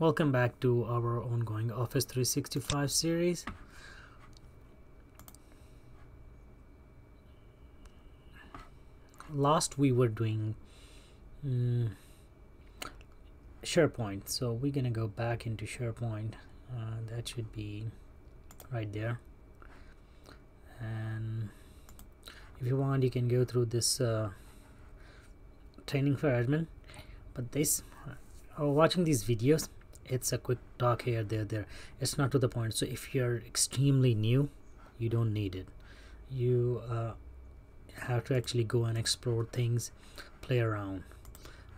Welcome back to our ongoing Office 365 series. Last we were doing um, SharePoint, so we're gonna go back into SharePoint. Uh, that should be right there. And if you want, you can go through this uh, training for admin. But this, uh, watching these videos, it's a quick talk here there there. It's not to the point. So if you're extremely new you don't need it. You uh, have to actually go and explore things play around.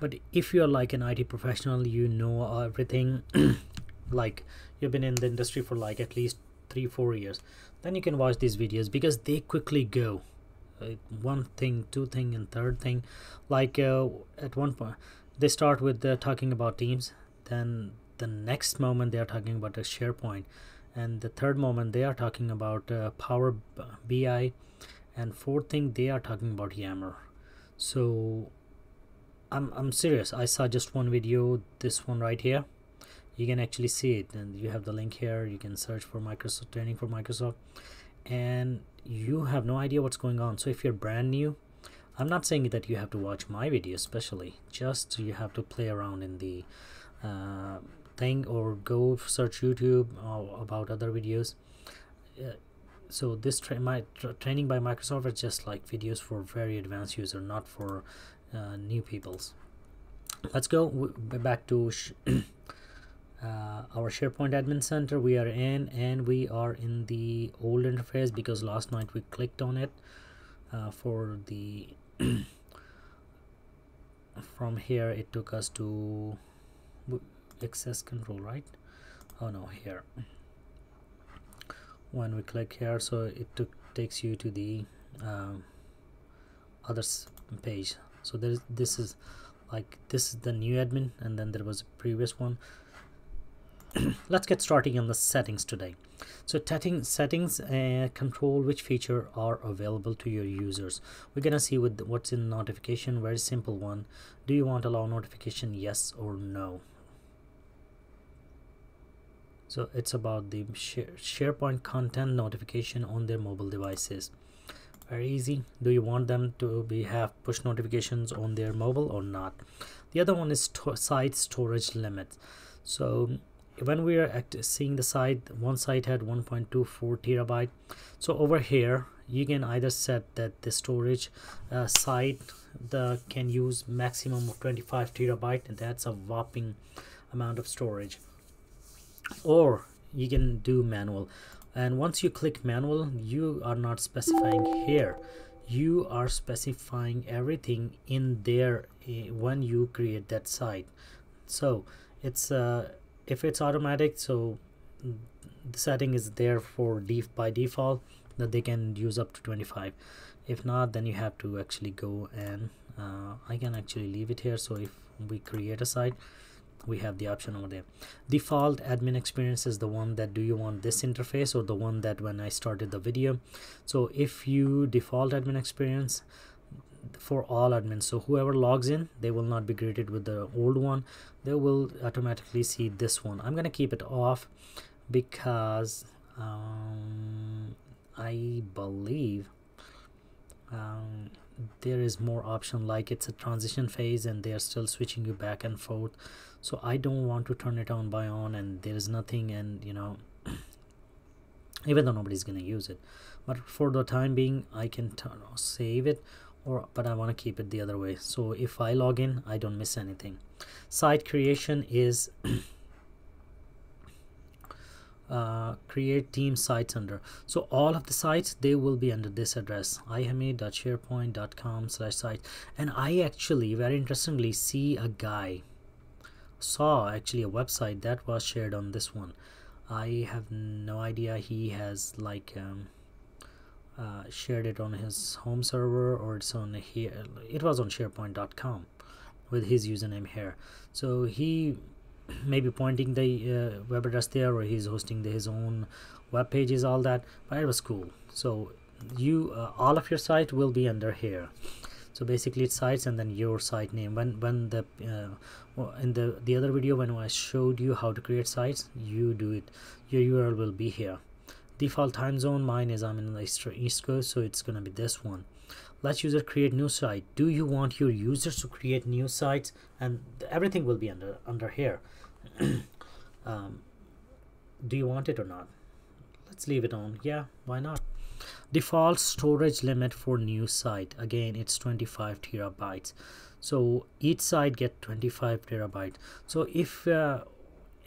But if you're like an IT professional you know everything like you've been in the industry for like at least three four years then you can watch these videos because they quickly go. Uh, one thing two thing and third thing. Like uh, at one point they start with uh, talking about teams then the next moment they are talking about a SharePoint and the third moment they are talking about uh, Power BI and fourth thing they are talking about Yammer. So I'm, I'm serious. I saw just one video this one right here. You can actually see it and you have the link here. You can search for Microsoft training for Microsoft and you have no idea what's going on. So if you're brand new I'm not saying that you have to watch my video especially just you have to play around in the uh, thing or go search YouTube about other videos. Uh, so this tra my tra training by Microsoft is just like videos for very advanced user, not for uh, new peoples. Let's go back to uh, our SharePoint Admin Center. We are in and we are in the old interface because last night we clicked on it uh, for the from here it took us to access control right? Oh no here. When we click here so it took takes you to the um, other page. So there is this is like this is the new admin and then there was a previous one. Let's get starting on the settings today. So setting settings uh, control which feature are available to your users? We're gonna see with what's in notification very simple one. Do you want allow notification yes or no so it's about the share, SharePoint content notification on their mobile devices. Very easy. Do you want them to be have push notifications on their mobile or not? The other one is site storage limit so when we are seeing the site one site had 1.24 terabyte. So over here you can either set that the storage uh, site the can use maximum of 25 terabyte. And that's a whopping amount of storage or you can do manual. And once you click manual you are not specifying here. You are specifying everything in there uh, when you create that site. So it's uh, if it's automatic so the setting is there for def by default that they can use up to 25 if not then you have to actually go and uh, I can actually leave it here. So if we create a site we have the option over there. Default admin experience is the one that do you want this interface or the one that when I started the video? So if you default admin experience for all admins so whoever logs in they will not be greeted with the old one. They will automatically see this one. I'm gonna keep it off because um, I believe um, there is more option like it's a transition phase and they are still switching you back and forth so I don't want to turn it on by on and there is nothing and you know even though nobody's gonna use it. But for the time being I can turn save it or but I want to keep it the other way. So if I log in I don't miss anything. Site creation is uh, create team sites under. So all of the sites they will be under this address ihamid.sharepoint.com slash site. And I actually very interestingly see a guy saw actually a website that was shared on this one. I have no idea he has like um, uh, shared it on his home server or it's on here it was on sharepoint.com with his username here. So he maybe pointing the uh, web address there or he's hosting the, his own web pages all that but it was cool. So you uh, all of your site will be under here so basically it's sites and then your site name. When when the uh, in the the other video when i showed you how to create sites you do it. Your url will be here. Default time zone mine is i'm in the east coast so it's gonna be this one. Let's user create new site. Do you want your users to create new sites? And everything will be under under here. Um, do you want it or not? Let's leave it on. Yeah why not default storage limit for new site. Again it's 25 terabytes. So each site get 25 terabytes. So if uh,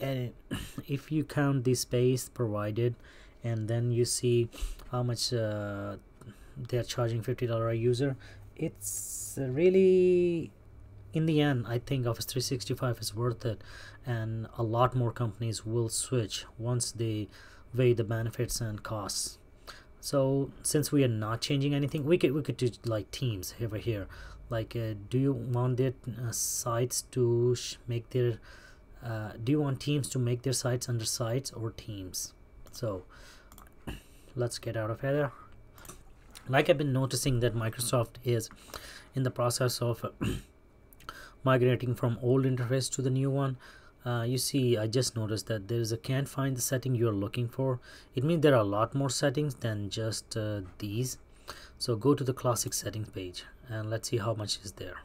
if you count the space provided and then you see how much uh, they're charging $50 a user it's really in the end i think office 365 is worth it. And a lot more companies will switch once they weigh the benefits and costs so since we are not changing anything we could we could do like teams over here. Like uh, do you want their uh, sites to make their uh, do you want teams to make their sites under sites or teams? So let's get out of here. Like I've been noticing that Microsoft is in the process of migrating from old interface to the new one uh, you see I just noticed that there is a can't find the setting you're looking for. It means there are a lot more settings than just uh, these. So go to the classic settings page and let's see how much is there.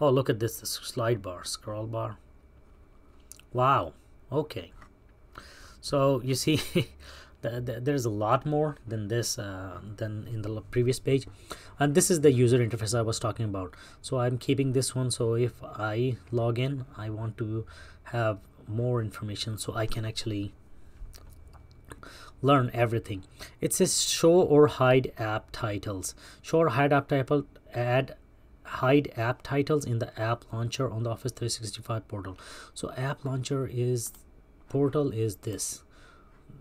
Oh look at this the slide bar scroll bar. Wow. Okay. So you see there's a lot more than this uh, than in the previous page. And this is the user interface I was talking about. So I'm keeping this one. So if I log in I want to have more information so I can actually learn everything. It says show or hide app titles. Show or hide app title add hide app titles in the app launcher on the office 365 portal. So app launcher is portal is this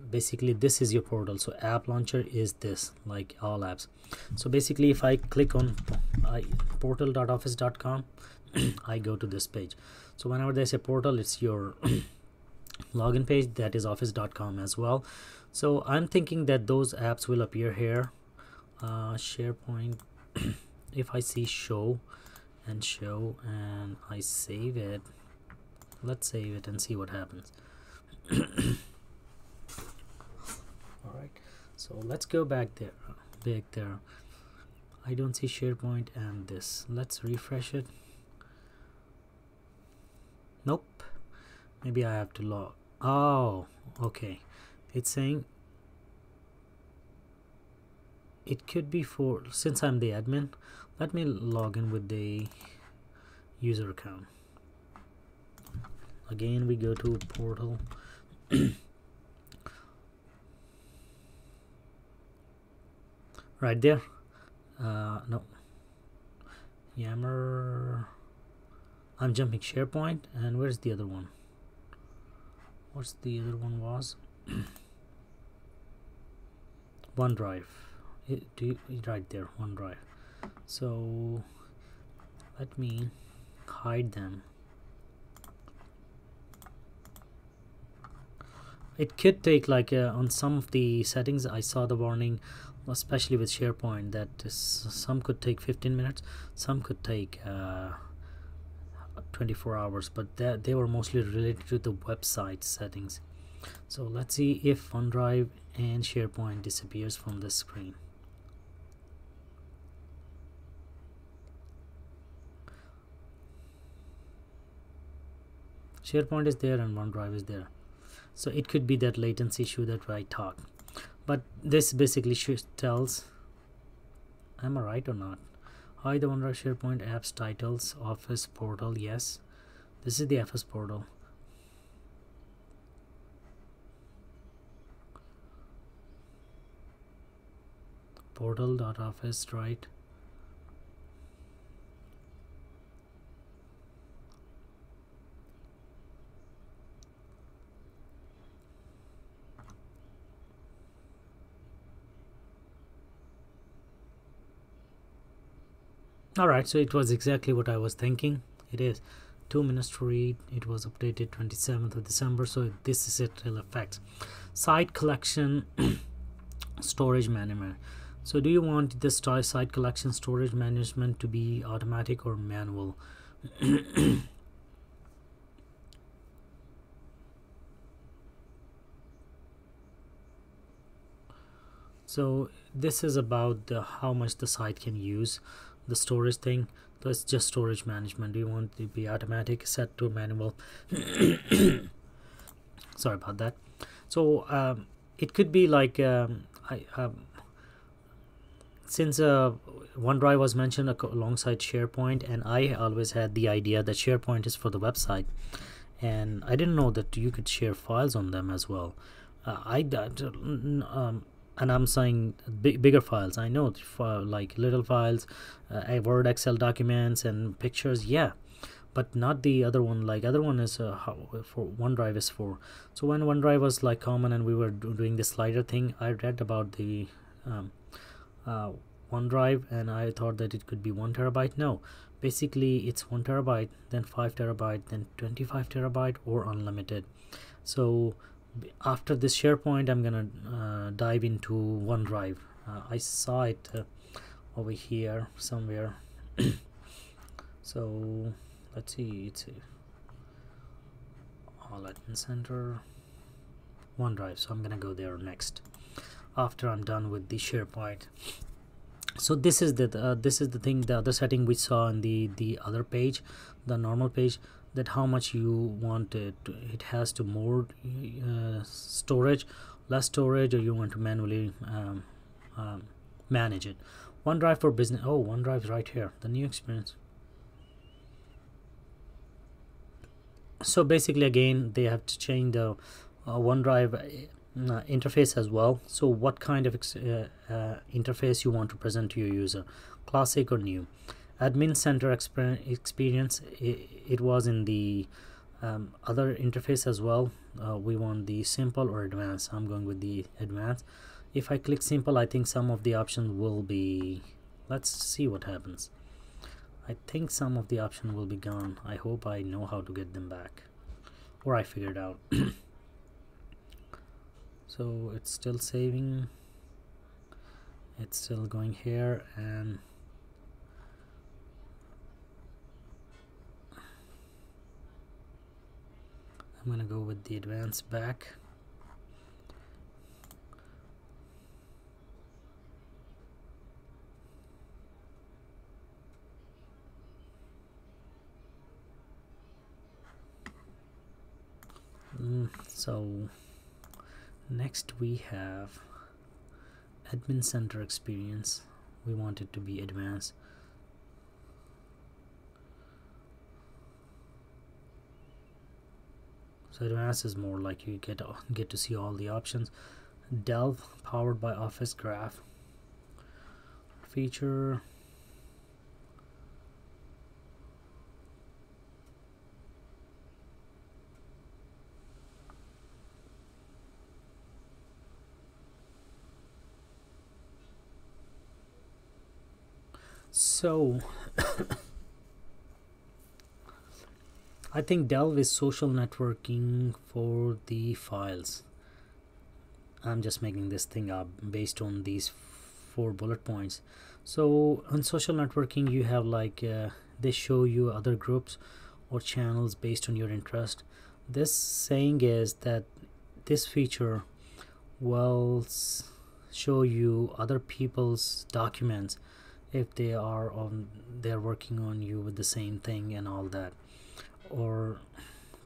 basically this is your portal. So app launcher is this like all apps. So basically if i click on I, portal.office.com i go to this page. So whenever there's a portal it's your login page that is office.com as well. So i'm thinking that those apps will appear here. Uh, sharepoint if i see show and show and i save it let's save it and see what happens so let's go back there back there. I don't see SharePoint and this. Let's refresh it. Nope. Maybe I have to log. Oh okay. It's saying it could be for since I'm the admin let me log in with the user account. Again we go to portal right there. Uh, no Yammer. I'm jumping SharePoint and where's the other one? What's the other one was? OneDrive. It, do you, right there OneDrive. So let me hide them. It could take like uh, on some of the settings I saw the warning especially with SharePoint that is, some could take 15 minutes some could take uh, 24 hours but they were mostly related to the website settings. So let's see if OneDrive and SharePoint disappears from the screen. SharePoint is there and OneDrive is there. So it could be that latency issue that I talked but this basically tells am I right or not? Hi the OneDrive SharePoint apps titles office portal yes. This is the office portal. Portal.office right Alright, so it was exactly what I was thinking. It is 2 minutes to read. It was updated 27th of December, so this is it till effects. Site collection storage management. so do you want this site collection storage management to be automatic or manual so this is about the, how much the site can use the storage thing. So it's just storage management. Do you want it to be automatic set to manual. Sorry about that. So um, it could be like um, I, um, since uh, OneDrive was mentioned alongside SharePoint and I always had the idea that SharePoint is for the website. And I didn't know that you could share files on them as well. Uh, I um, and I'm saying big, bigger files. I know for like little files, uh, Word, Excel documents, and pictures. Yeah, but not the other one. Like other one is uh, how, for OneDrive is for. So when OneDrive was like common and we were doing the slider thing, I read about the um, uh, OneDrive and I thought that it could be one terabyte. No, basically it's one terabyte, then five terabyte, then 25 terabyte, or unlimited. So after this SharePoint I'm gonna uh, dive into OneDrive. Uh, I saw it uh, over here somewhere. So let's see it's all admin center. OneDrive so I'm gonna go there next after I'm done with the SharePoint. So this is the uh, this is the thing the other setting we saw in the the other page the normal page that how much you want it. It has to more uh, storage less storage or you want to manually um, um, manage it. OneDrive for business oh OneDrive's right here the new experience. So basically again they have to change the uh, OneDrive uh, interface as well. So what kind of uh, uh, interface you want to present to your user classic or new admin center experience it, it, was in the um, other interface as well. Uh, we want the simple or advanced. I'm going with the advanced. If I click simple I think some of the options will be let's see what happens. I think some of the option will be gone. I hope I know how to get them back or I figured out. So it's still saving. It's still going here and I'm gonna go with the advanced back. Mm, so next we have admin center experience. We want it to be advanced so advanced is more like you get get to see all the options. Delve powered by office graph. Feature. So I think Delve is social networking for the files. I'm just making this thing up based on these four bullet points. So on social networking, you have like uh, they show you other groups or channels based on your interest. This saying is that this feature will show you other people's documents if they are on they're working on you with the same thing and all that or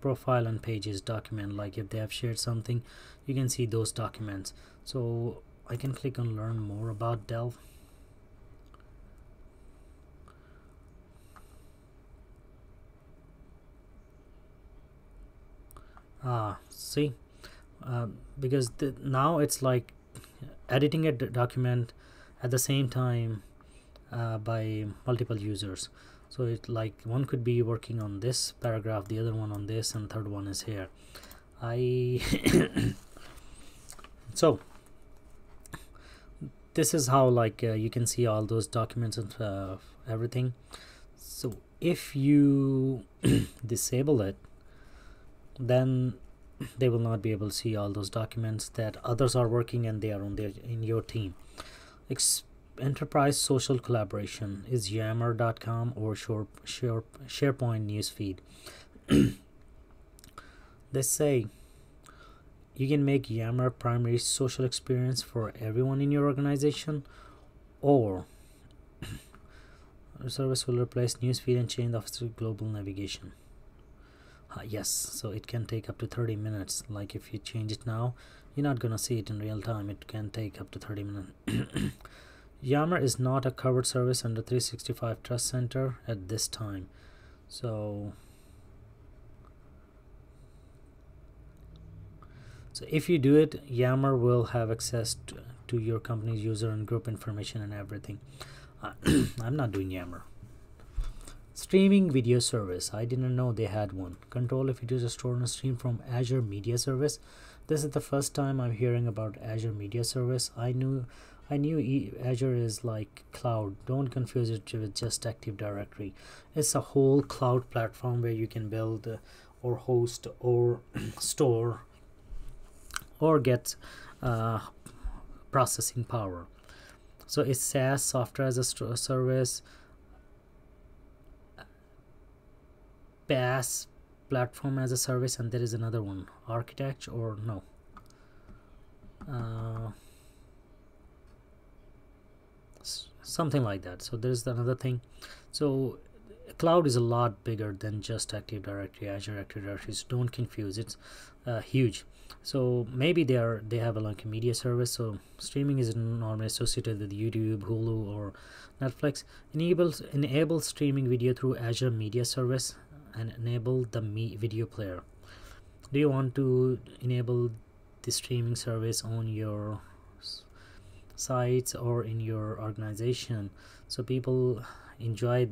profile and pages document like if they have shared something you can see those documents. So I can click on learn more about Delve ah see uh, because now it's like editing a document at the same time uh, by multiple users so it like one could be working on this paragraph the other one on this and third one is here. I so this is how like uh, you can see all those documents and uh, everything. So if you disable it then they will not be able to see all those documents that others are working and they are on their in your team enterprise social collaboration is yammer.com or share, share, sharepoint newsfeed. They say you can make yammer primary social experience for everyone in your organization or service will replace newsfeed and change the global navigation. Uh, yes so it can take up to 30 minutes. Like if you change it now you're not gonna see it in real time. It can take up to 30 minutes Yammer is not a covered service under 365 Trust Center at this time so so if you do it Yammer will have access to, to your company's user and group information and everything uh, I'm not doing Yammer Streaming video service. I didn't know they had one. Control if it is stored on a stream from Azure Media Service. This is the first time I'm hearing about Azure Media Service. I knew I knew Azure is like cloud. Don't confuse it with just Active Directory. It's a whole cloud platform where you can build uh, or host or store or get uh, processing power. So it's SaaS software as a service PaaS platform as a service and there is another one architect or no uh, something like that. So there's another thing. So cloud is a lot bigger than just active directory azure active directory don't confuse it's uh, huge. So maybe they are they have a like media service. So streaming is normally associated with youtube hulu or netflix. Enables enable streaming video through azure media service and enable the me video player. Do you want to enable the streaming service on your sites or in your organization. So people enjoy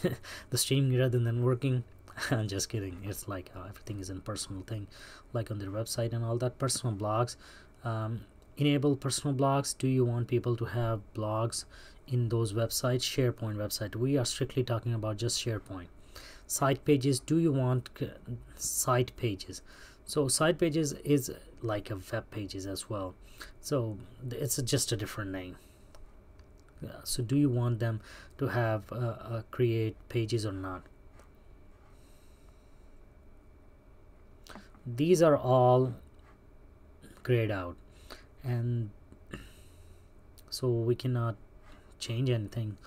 the streaming rather than working. I'm just kidding. It's like uh, everything is a personal thing like on their website and all that personal blogs. Um, enable personal blogs. Do you want people to have blogs in those websites? Sharepoint website. We are strictly talking about just sharepoint. Site pages. Do you want site pages so site pages is like a web pages as well. So it's just a different name. Yeah, so do you want them to have uh, uh, create pages or not? These are all grayed out. And so we cannot change anything.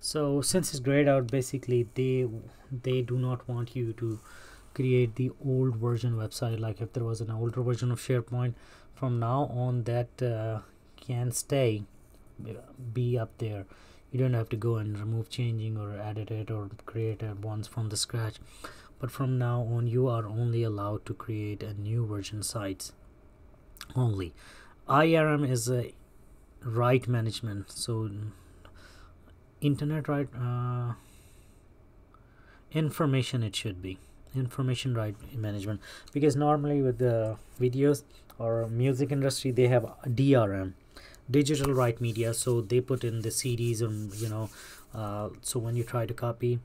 So since it's grayed out basically they they do not want you to create the old version website. Like if there was an older version of sharepoint from now on that uh, can stay be up there. You don't have to go and remove changing or edit it or create it once from the scratch. But from now on you are only allowed to create a new version sites only. IRM is a right management. So internet right uh, information it should be information right management. Because normally with the videos or music industry they have DRM digital right media. So they put in the CDs and you know uh, so when you try to copy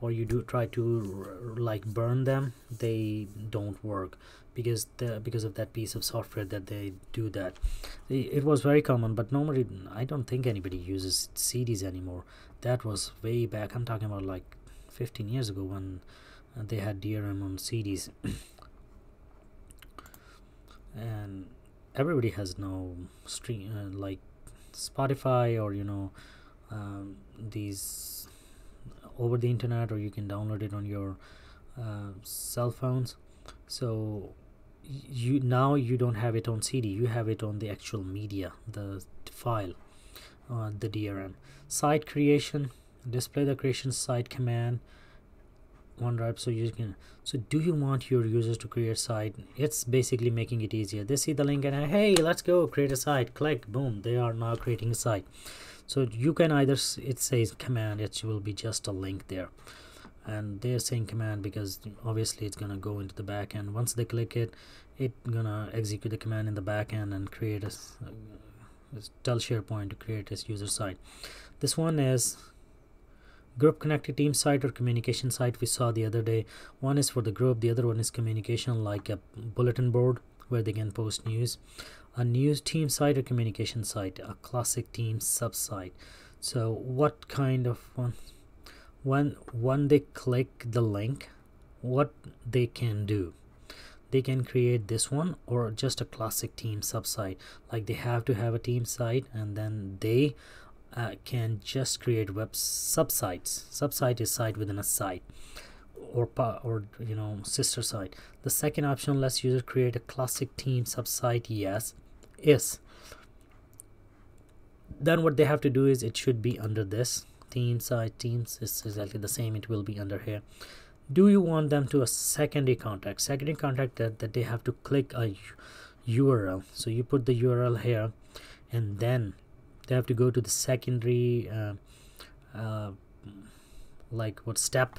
or you do try to like burn them they don't work because the because of that piece of software that they do that. It was very common but normally i don't think anybody uses cds anymore. That was way back i'm talking about like 15 years ago when uh, they had drm on cds and everybody has no stream uh, like spotify or you know um, these over the internet or you can download it on your uh, cell phones. So you now you don't have it on cd you have it on the actual media the file uh, the drm site creation display the creation site command OneDrive so you can so do you want your users to create site? It's basically making it easier. They see the link and hey let's go create a site. Click boom they are now creating a site. So you can either it says command it will be just a link there. And they're saying command because obviously it's gonna go into the back end. Once they click it it gonna execute the command in the back end and create a tell SharePoint to create this user site. This one is group connected team site or communication site we saw the other day. One is for the group the other one is communication like a bulletin board where they can post news. A news team site or communication site a classic team subsite so what kind of one when when they click the link what they can do? They can create this one or just a classic team subsite like they have to have a team site and then they uh, can just create web subsites. Subsite is site within a site or or you know sister site. The second option lets user create a classic team subsite yes is. Then what they have to do is it should be under this team site. Teams is exactly the same. It will be under here. Do you want them to a secondary contact? Secondary contact that, that they have to click a url so you put the url here and then they have to go to the secondary uh, uh, like what step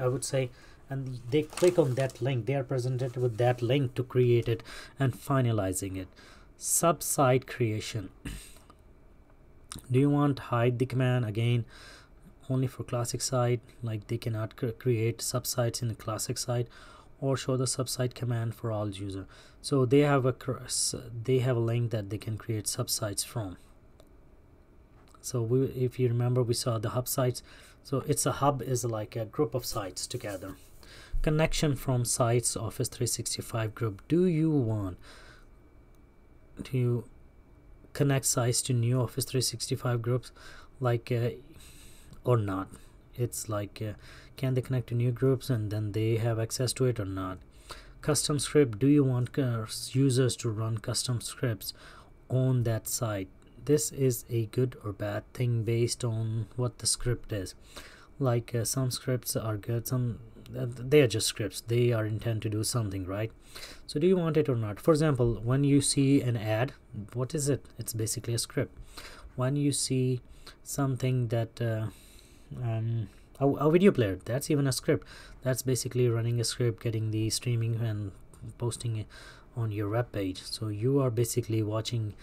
I would say and they click on that link. They are presented with that link to create it and finalizing it. Subsite creation. Do you want hide the command? Again only for classic site like they cannot cr create subsites in the classic site or show the subsite command for all user. So they have a they have a link that they can create subsites from so we if you remember we saw the hub sites. So it's a hub is like a group of sites together. Connection from sites office 365 group. Do you want to connect sites to new office 365 groups? Like uh, or not? It's like uh, can they connect to new groups and then they have access to it or not? Custom script. Do you want uh, users to run custom scripts on that site this is a good or bad thing based on what the script is. Like uh, some scripts are good some uh, they are just scripts. They are intended to do something right? So do you want it or not? For example when you see an ad what is it? It's basically a script. When you see something that uh, um, a, a video player that's even a script. That's basically running a script getting the streaming and posting it on your web page. So you are basically watching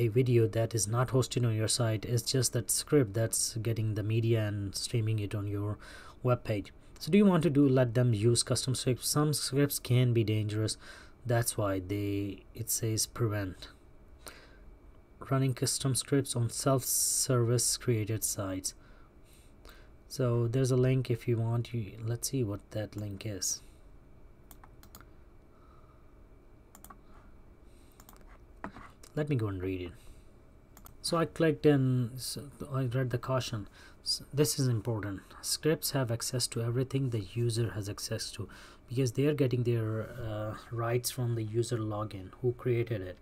a video that is not hosted on your site. It's just that script that's getting the media and streaming it on your web page so do you want to do let them use custom scripts? Some scripts can be dangerous. That's why they it says prevent. Running custom scripts on self-service created sites. So there's a link if you want. You let's see what that link is let me go and read it. So I clicked and I read the caution. So this is important. Scripts have access to everything the user has access to because they are getting their uh, rights from the user login who created it.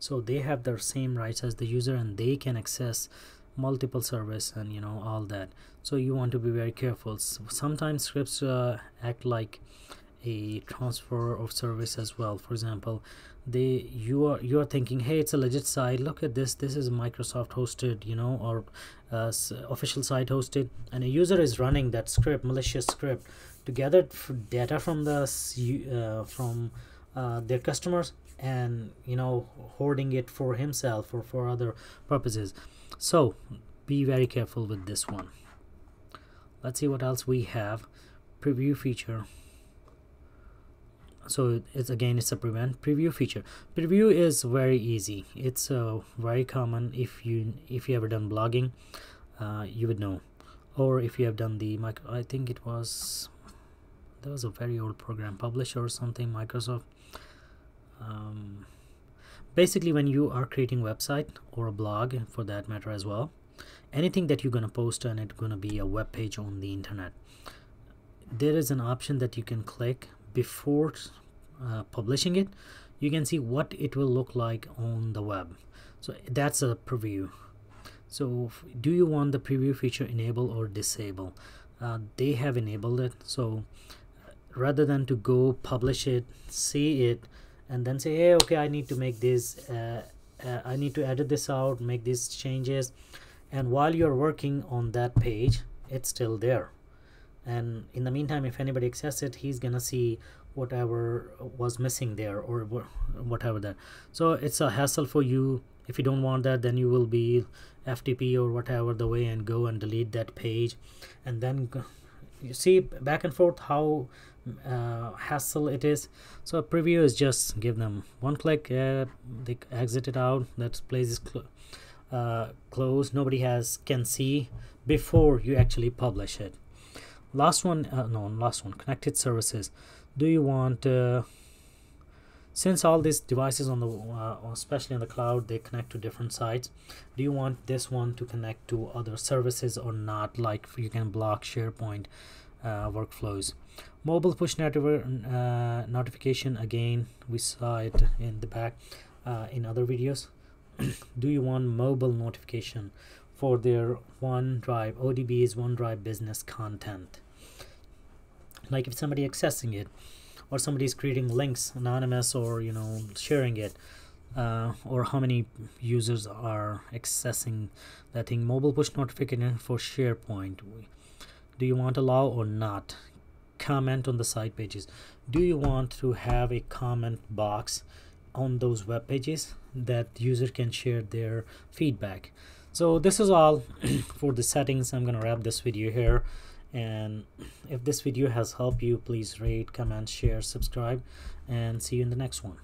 So they have their same rights as the user and they can access multiple service and you know all that. So you want to be very careful. Sometimes scripts uh, act like a transfer of service as well. For example they you are you are thinking hey it's a legit site. Look at this. This is microsoft hosted you know or uh, official site hosted. And a user is running that script malicious script to gather data from the uh, from uh, their customers and you know hoarding it for himself or for other purposes. So be very careful with this one. Let's see what else we have. Preview feature so it's again it's a prevent preview feature. Preview is very easy. It's uh, very common if you if you ever done blogging uh, you would know. Or if you have done the micro i think it was there was a very old program publisher or something microsoft. Um, basically when you are creating website or a blog for that matter as well anything that you're to post and it's to be a web page on the internet. There is an option that you can click before uh, publishing it you can see what it will look like on the web. So that's a preview. So do you want the preview feature enable or disable? Uh, they have enabled it. So rather than to go publish it see it and then say hey okay i need to make this uh, uh, i need to edit this out make these changes and while you're working on that page it's still there and in the meantime if anybody accesses it he's gonna see whatever was missing there or whatever that. So it's a hassle for you. If you don't want that then you will be ftp or whatever the way and go and delete that page. And then you see back and forth how uh, hassle it is. So a preview is just give them one click uh, they exit it out. That place is cl uh, closed. Nobody has can see before you actually publish it last one uh, no last one connected services. Do you want uh, since all these devices on the uh, especially on the cloud they connect to different sites do you want this one to connect to other services or not? Like you can block sharepoint uh, workflows. Mobile push uh, notification again we saw it in the back uh, in other videos. Do you want mobile notification for their OneDrive ODB's OneDrive business content. Like if somebody accessing it or somebody's creating links anonymous or you know sharing it uh, or how many users are accessing that thing mobile push notification for SharePoint. Do you want allow or not? Comment on the site pages. Do you want to have a comment box on those web pages that user can share their feedback so this is all for the settings. I'm gonna wrap this video here. And if this video has helped you please rate comment share subscribe and see you in the next one